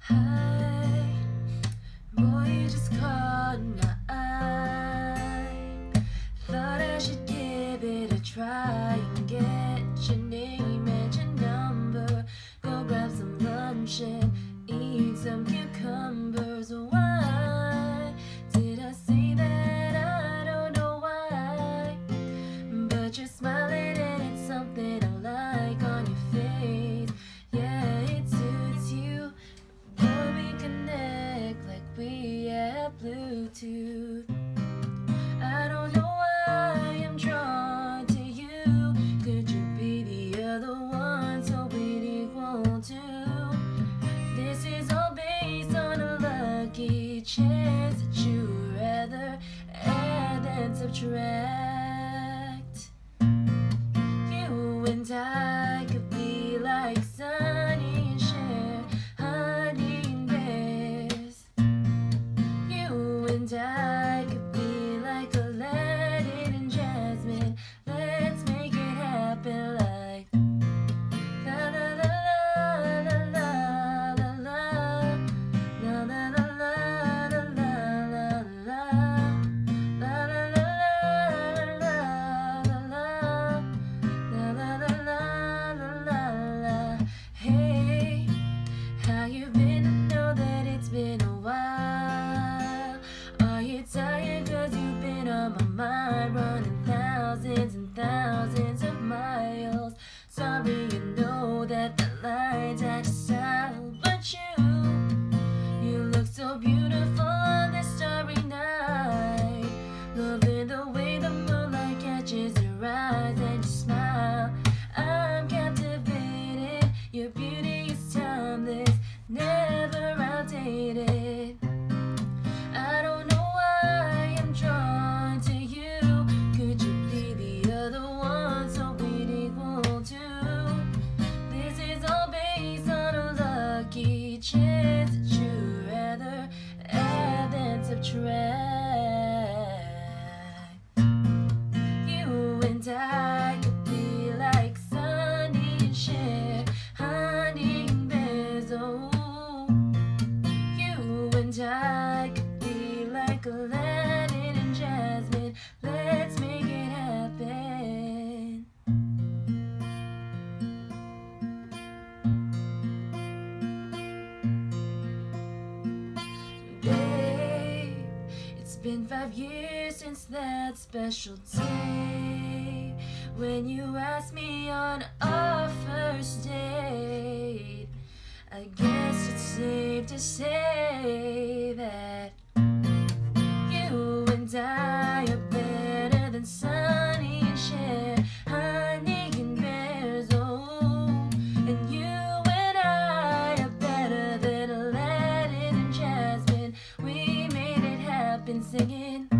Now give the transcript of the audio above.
high You and I could be like Sonny and Cher honey and bears. You and I could be. Cause you've been on my mind, running thousands and thousands of miles. Sorry, you know. been five years since that special day when you asked me on our first date. I guess it's safe to say. singing.